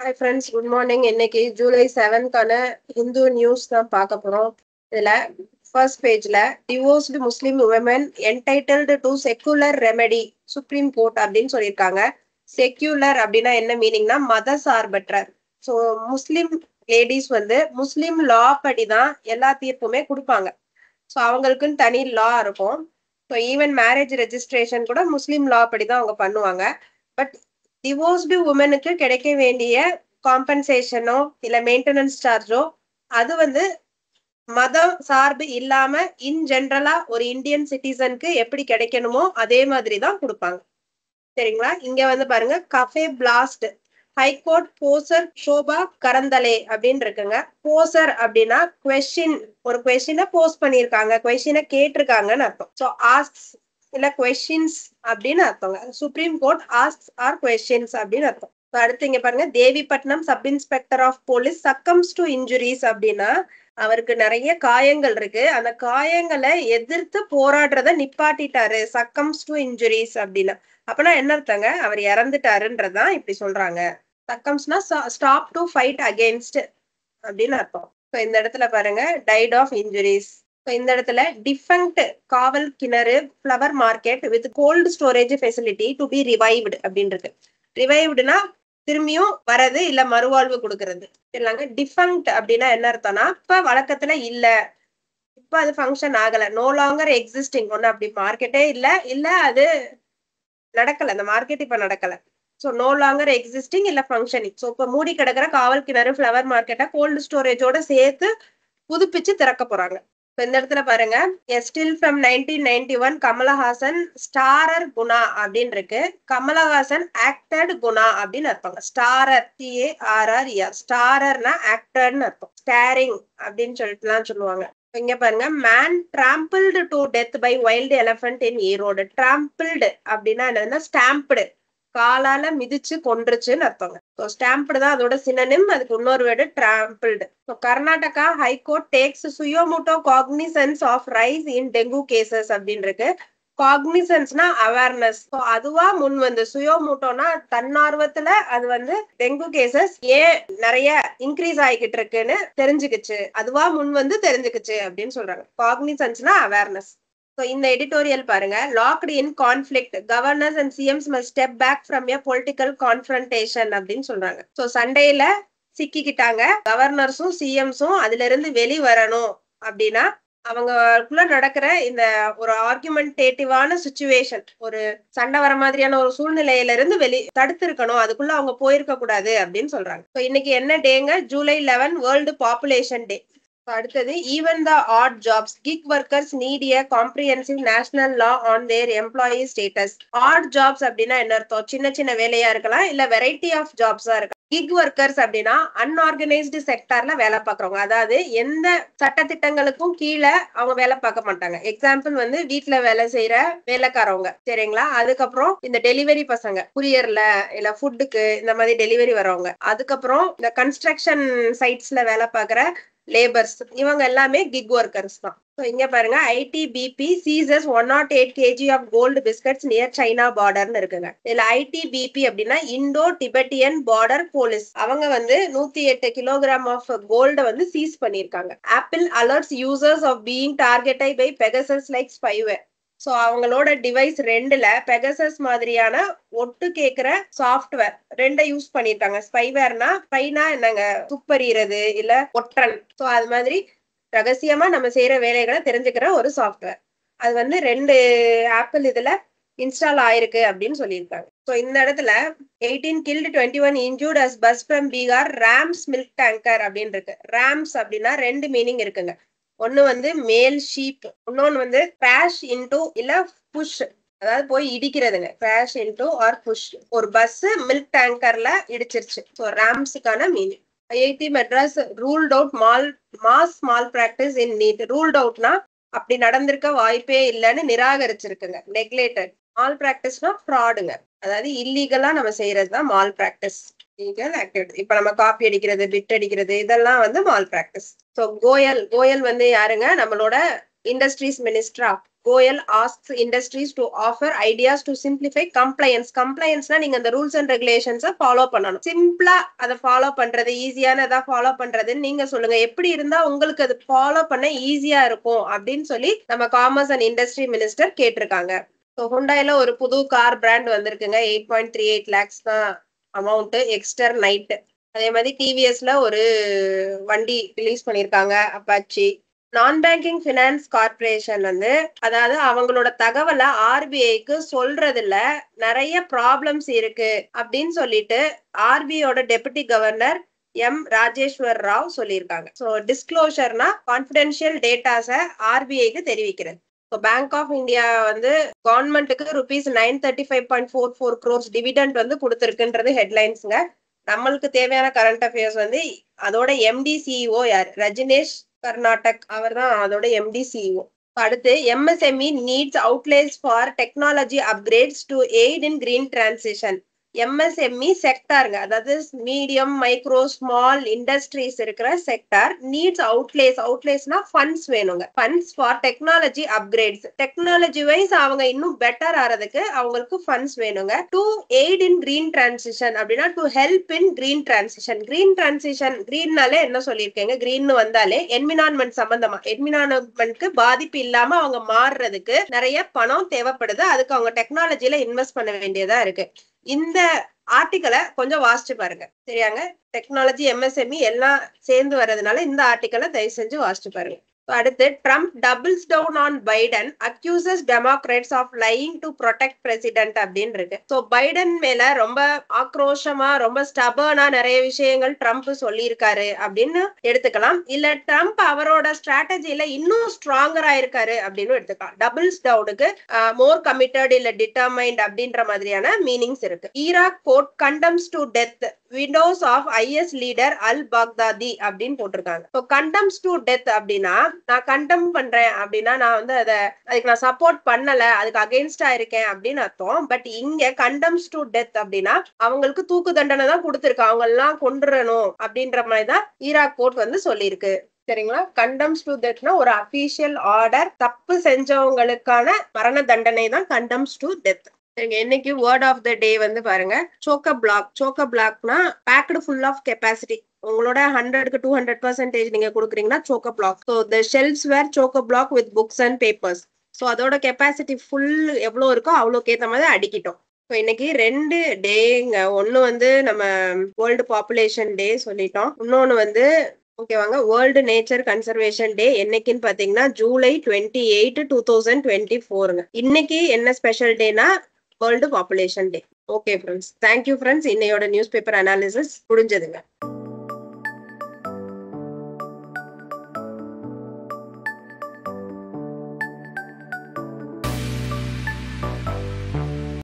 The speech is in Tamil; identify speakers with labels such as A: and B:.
A: ஹாய் ஃப்ரெண்ட்ஸ் குட் மார்னிங் இன்னைக்கு ஜூலை செவன்த்தான ஹிந்து நியூஸ் தான் பார்க்க போறோம். இதுல ஃபர்ஸ்ட் பேஜ்ல divorced Muslim women entitled to secular remedy Supreme Court அப்படின்னு சொல்லியிருக்காங்க. செக்யூலர் அப்படின்னா என்ன மீனிங்னா மத சார்பற்ற. ஸோ முஸ்லீம் லேடிஸ் வந்து முஸ்லீம் லா படி தான் எல்லா தீர்ப்புமே கொடுப்பாங்க. ஸோ அவங்களுக்குன்னு தனி லா இருக்கும். ஸோ ஈவன் மேரேஜ் ரெஜிஸ்ட்ரேஷன் கூட முஸ்லீம் லா படி தான் அவங்க பண்ணுவாங்க. பட் டிவோர்ஸ்டு உமனுக்கு கிடைக்க வேண்டிய காம்பன்சேஷனோ இல்ல மெயின்டெனன்ஸ் சார்ஜோ அது வந்து மதம் சார்பு இல்லாம இன் ஜென்ரலா ஒரு இந்தியன் சிட்டிசனுக்கு எப்படி கிடைக்கணுமோ அதே மாதிரி தான் கொடுப்பாங்க. சரிங்களா? இங்க வந்து பாருங்க cafe blast high court posers Shobha Karandlaje அப்படின்னு இருக்குங்க. போசர் அப்படின்னா கொஸ்டின் ஒரு கொஸ்டினை போஸ்ட் பண்ணியிருக்காங்க கொஸ்டினை கேட்டிருக்காங்கன்னு அர்த்தம். ஸோ ஆஸ்க் இல்ல கொஸ்டின்ஸ் அப்படின்னு அர்த்தங்க. Supreme Court ask or questions அப்படின்னு அர்த்தம். அடுத்து இங்க பாருங்க Devipattinam sub inspector of police succumbs to injuries அப்படின்னா அவருக்கு நிறைய காயங்கள் இருக்கு. அந்த காயங்களை எதிர்த்து போராடுறத நிப்பாட்டிட்டாரு சக்கம்ஸ் டு இன்ஜுரிஸ் அப்படின்னா. அப்பனா என்ன அர்த்தங்க? அவர் இறந்துட்டாருன்றதான் இப்படி சொல்றாங்க. சக்கம்ஸ்னா ஸ்டாப் டு ஃபைட் அகேன்ஸ்ட் அப்படின்னு அர்த்தம். ஸோ இந்த இடத்துல பாருங்க டைட் ஆஃப் இன்ஜுரிஸ் இந்த இடத்துல defunct Kavalkinaru flower market with cold storage facility to be revived அப்படின்றது. ரிவைவ்டுனா திரும்பியும் வரது இல்ல மறுவாழ்வு கொடுக்கறது. இல்லைங்க டிஃபங்க்ட் அப்படின்னா என்ன அர்த்தம்னா இப்ப வழக்கத்துல இல்ல. இப்ப அது ஃபங்க்ஷன் ஆகல. நோ லாங்கர் எக்ஸிஸ்டிங் ஒன்னு அப்படி மார்க்கெட்டே இல்ல. இல்ல அது நடக்கல. அந்த மார்க்கெட் இப்ப நடக்கல. ஸோ நோ லாங்கர் எக்ஸிஸ்டிங் இல்ல ஃபங்க்ஷனிங் ஸோ இப்போ மூடி கிடக்கிற காவல் கிணறு ஃப்ளவர் மார்க்கெட்டை கோல்டு ஸ்டோரேஜோட சேர்த்து புதுப்பிச்சு திறக்க போறாங்க. இப்போ இந்த இடத்துல பாருங்க. Still from nineteen ninety one Kamal Haasan starrer Guna அப்படின்னு இருக்கு. கமலஹாசன் ஆக்டட் குணா அப்படின்னு அர்த்தம். ஸ்டாரர் டிஏஆர்ஆர் இஆர் ஸ்டாரர்னா ஆக்டர்னு அர்த்தம். ஸ்டாரிங் அப்படின்னு சொல்லிட்டுலாம் சொல்லுவாங்க. இங்க பாருங்க. Man trampled to death by wild elephant in Erode trampled அப்படின்னா என்னன்னா ஸ்டாம்ப்டு காலால மிதிச்சு கொன்றுச்சுன்னு அர்த்தங்க. ஸோ ஸ்டாம்ப்டு தான் அதோட சினனிம் அதுக்கு இன்னொரு word trampled so Karnataka high court takes suo motu cognisance of rise in dengue cases அப்படின்னு இருக்கு காக்னிசன்ஸ்னா அவேர்னஸ் ஸோ அதுவா முன் வந்து சுயோமோட்டோனா தன்னார்வத்துல அது வந்து டெங்கு கேசஸ் ஏன் நிறைய இன்க்ரீஸ் ஆகிக்கிட்டு இருக்குன்னு தெரிஞ்சுக்கிச்சு. அதுவா முன் வந்து தெரிஞ்சுக்கிச்சு அப்படின்னு சொல்றாங்க. காக்னிசன்ஸ்னா அவேர்னஸ் இந்த எடிட்டோரியல் பாருங்க. Locked in conflict governors and CMs must step back from a political confrontation அப்படின்னு சொல்றாங்க. ஸோ சண்டேல சிக்கிக்கிட்டாங்க. கவர்னர்ஸும் சிஎம்ஸும் அதுல இருந்து வெளி வரணும் அப்படின்னா அவங்களுக்குள்ள நடக்கிற இந்த ஒரு ஆர்குமெண்டேட்டிவான சுச்சுவேஷன் ஒரு சண்டை வர மாதிரியான ஒரு சூழ்நிலையில இருந்து வெளி தடுத்து இருக்கணும் அதுக்குள்ள அவங்க போயிருக்க கூடாது அப்படின்னு சொல்றாங்க. இன்னைக்கு என்ன டேங்க July eleven world population day அடுத்தது even the odd jobs gig workers need a comprehensive national law on their employee status odd jobs அப்படின்னா என்ன அர்த்தம்? சின்ன சின்ன வேலையா இருக்கலாம் இல்ல வெரைட்டி ஆஃப் ஜாப்ஸா இருக்கலாம். கிக் ஒர்க்கர்ஸ் அப்படின்னா அன்ஆர்கனைஸ்டு செக்டார்ல வேலை பார்க்குறவங்க. அதாவது எந்த சட்டத்திட்டங்களுக்கும் கீழே அவங்க வேலை பார்க்க மாட்டாங்க. எக்ஸாம்பிள் வந்து வீட்டுல வேலை செய்யற வேலைக்காரவங்க. சரிங்களா? அதுக்கப்புறம் இந்த டெலிவரி பசங்க குரியர்ல இல்ல ஃபுட்டுக்கு இந்த மாதிரி டெலிவரி வரவங்க அதுக்கப்புறம் இந்த கன்ஸ்ட்ரக்ஷன் சைட்ஸ்ல வேலை பார்க்குற லேபர்ஸ் இவங்க எல்லாமே கிக் ஒர்க்கர்ஸ் தான். ஸோ இங்க பாருங்க ITBP seizes one nought eight kg of gold biscuits near China பார்டர்னு இருக்குங்க. இதுல ஐடிபிபி அப்படின்னா இண்டோ டிபெட்டியன் பார்டர் போலீஸ் அவங்க வந்து நூத்தி எட்டு கிலோகிராம் ஆஃப் கோல்ட வந்து சீஸ் பண்ணிருக்காங்க Apple alerts users of being டார்கெட்டை by Pegasus like spyware so அவங்களோட டிவைஸ் ரெண்டுல பெகசஸ் மாதிரியான ஒட்டு கேட்கிற சாஃப்ட்வேர் ரெண்டை யூஸ் பண்ணிருக்காங்க. ஸ்பைவேர்னா ஸ்பைனா என்னங்க துப்பறிகிறது இல்ல ஒற்றன். ஸோ அது மாதிரி ரகசியமா நம்ம செய்யற வேலைகளை தெரிஞ்சுக்கிற ஒரு சாஃப்ட்வேர் அது வந்து ரெண்டு ஆப்பிள் இதுல இன்ஸ்டால் ஆயிருக்கு அப்படின்னு சொல்லியிருக்காங்க. ஸோ இந்த இடத்துல eighteen killed twenty one injured as bus from Bihar rams milk tanker அப்படின்னு இருக்கு ரேம்ஸ் அப்படின்னா ரெண்டு மீனிங் இருக்குங்க. ஒன்னு வந்து மேல் ஷீப் இன்னொன்னு வந்து கிராஷ் இன்டூ இல்ல புஷ் அதாவது போய் இடிக்கிறதுங்க. கிராஷ் இன்டூ ஆர் புஷ் ஒரு பஸ் மில்க் டேங்கர்ல இடிச்சிருச்சு. So ரேம்ஸுக்கான meaning IIT Madras ruled out mal mass malpractice in NEET ruled அவுட்னா அப்படி நடந்திருக்க வாய்ப்பே இல்லைன்னு நிராகரிச்சிருக்குங்க. நெக்லேட்டட் மால் பிராக்டிஸ்னா ஃப்ராடுங்க அதாவது இல்லீகலா நம்ம செய்யறது தான் மால் பிராக்டிஸ் இப்ப நம்ம காப்பி அடிக்கிறது பிட் அடிக்கிறது இதெல்லாம் வந்து malpractice so Goyal Goyal வந்து யாருங்க? நம்மளோட இண்டஸ்ட்ரீஸ் மினிஸ்டரா Goyal ask industries to offer ideas to simplify compliance கம்ப்ளையன்ஸ்னா நீங்க அந்த ரூல்ஸ் அண்ட் ரெகுலேஷன்ஸை ஃபாலோ பண்ணணும். சிம்பிளா அதை ஃபாலோ பண்றது ஈஸியானதா ஃபாலோ பண்றதுன்னு நீங்க சொல்லுங்க. எப்படி இருந்தா உங்களுக்கு அது ஃபாலோ பண்ண ஈஸியா இருக்கும் அப்படின்னு சொல்லி நம்ம காமர்ஸ் அண்ட் இண்டஸ்ட்ரி மினிஸ்டர் கேட்டிருக்காங்க. ஸோ ஹுண்டாயில ஒரு புது கார் பிராண்ட் வந்திருக்குங்க. Eight point three eight lakhs தான் அமௌண்ட் எக்ஸ்டர் நைட்டு அதே மாதிரி டிவிஎஸ்ல ஒரு வண்டி ரிலீஸ் பண்ணியிருக்காங்க அப்பாச்சி நான் பேங்கிங் ஃபினான்ஸ் கார்பரேஷன் வந்து அதாவது அவங்களோட தகவலை ஆர்பிஐக்கு சொல்றதுல நிறைய ப்ராப்ளம்ஸ் இருக்கு அப்படின்னு சொல்லிட்டு ஆர்பிஐயோட deputy governor M Rajeshwar Rao சொல்லியிருக்காங்க. ஸோ டிஸ்க்ளோஷர்னா கான்ஃபிடென்ஷியல் டேட்டாஸை ஆர்பிஐக்கு தெரிவிக்கிறது. பேங்க் ஆஃப் இந்தியா வந்து கவர்மெண்ட்டுக்கு rupees nine thirty five point four four crores dividend வந்து கொடுத்துருக்குன்றது ஹெட்லைன்ஸுங்க நம்மளுக்கு தேவையான கரண்ட் அஃபேர்ஸ் வந்து அதோட எம்டி சிஇஓ யார்? ரஜினேஷ் கர்நாடக். அவர் தான் அதோட எம்டி சிஇஓ அடுத்து MSME needs outlays for technology upgrades to aid in green transition MSME செக்டாருங்க அதாவது மீடியம் மைக்ரோ ஸ்மால் இண்டஸ்ட்ரீஸ் இருக்கிற செக்டார் நீட்ஸ் அவுட்லேஸ் அவுட்லேஸ்னா ஃபண்ட்ஸ் வேணுங்க. Funds for technology upgrades technology wise அவங்க இன்னும் பெட்டர் ஆறதுக்கு அவங்களுக்கு ஃபண்ட்ஸ் வேணுங்க. To aid in green transition அப்படின்னா to help in green transition green transition கிரீன்னாலே என்ன சொல்லியிருக்கேங்க? கிரீன் வந்தாலே என்வினான்மெண்ட் சம்பந்தமா. என்வினான்மெண்ட்க்கு பாதிப்பு இல்லாம அவங்க மாறுறதுக்கு நிறைய பணம் தேவைப்படுது. அதுக்கு அவங்க டெக்னாலஜில இன்வெஸ்ட் பண்ண வேண்டியதா இருக்கு. இந்த ஆர்டிக்கலை கொஞ்சம் வாசிச்சு பாருங்க. சரியாங்க? டெக்னாலஜி எம்எஸ்எம்இ எல்லாம் சேர்ந்து வர்றதுனால இந்த ஆர்டிக்கலை தயவு செஞ்சு வாசிச்சு பாருங்க. அடுத்து Trump doubles down on Biden accuses Democrats of lying to protect president அப்படின்னு இருக்கு. ஸோ பைடன் மேல ரொம்ப ஆக்ரோஷமா ரொம்ப ஸ்டபர்னா நிறைய விஷயங்கள் ட்ரம்ப் சொல்லியிருக்காரு அப்படின்னு எடுத்துக்கலாம். இல்ல ட்ரம்ப் அவரோட ஸ்ட்ராட்டஜில இன்னும் ஸ்ட்ராங்கரா இருக்காரு அப்படின்னு எடுத்துக்கலாம். டபுள்ஸ் டவுனுக்கு மோர் கமிட்டட் இல்ல டிட்டர்மைண்ட் அப்படின்ற மாதிரியான மீனிங்ஸ் இருக்கு. Iraq court condemns to death widows of IS leader al Baghdadi அப்படின்னு போட்டிருக்காங்க. ஸோ கண்டம்ஸ் டு டெத் அப்படின்னா நான் கண்டம் பண்றேன் அப்படின்னா நான் வந்து அதை அதுக்கு நான் சப்போர்ட் பண்ணல அதுக்கு அகெயின்ஸ்டா இருக்கேன் அப்படின்னு அர்த்தம். பட் இங்க கண்டம்ஸ் டு டெத் அப்படின்னா அவங்களுக்கு தூக்கு தண்டனை தான் கொடுத்துருக்கு. அவங்க எல்லாம் கொண்டுறணும் அப்படின்ற மாதிரி தான் ஈராக் கோர்ட் வந்து சொல்லியிருக்கு. சரிங்களா? கண்டம்ஸ் டு டெத்னா ஒரு அபிஷியல் ஆர்டர் தப்பு செஞ்சவங்களுக்கான மரண தண்டனை தான் கண்டம்ஸ் டு டெத் சரிங்க இன்னைக்கு வேர்ட் ஆஃப் த டே வந்து பாருங்க. சோக்க பிளாக் சோக்க பிளாக்னா பேக்டு ஃபுல் ஆஃப் கெப்பாசிட்டி உங்களோட ஹண்ட்ரட்க்கு டூ ஹண்ட்ரட் பர்சன்டேஜ் நீங்க கொடுக்குறீங்கன்னா chockablock so the shelves were chockablock with books and papers so அதோட கெப்பாசிட்டி ஃபுல் எவ்வளோ இருக்கோ அவ்வளோக்கு ஏற்ற மாதிரி அடிக்கிட்டோம். ஸோ இன்னைக்கு ரெண்டு டேங்க ஒன்று வந்து நம்ம வேர்ல்டு பாப்புலேஷன் டே சொல்லிட்டோம். இன்னொன்று வந்து ஓகேவாங்க வேர்ல்டு நேச்சர் கன்சர்வேஷன் டே என்னைக்குன்னு பார்த்தீங்கன்னா July twenty eight two thousand twenty ஃபோருங்க இன்னைக்கு என்ன special டேனா world population day okay friends thank you friends இன்னையோட நியூஸ் பேப்பர் அனாலிசிஸ் முடிஞ்சதுங்க.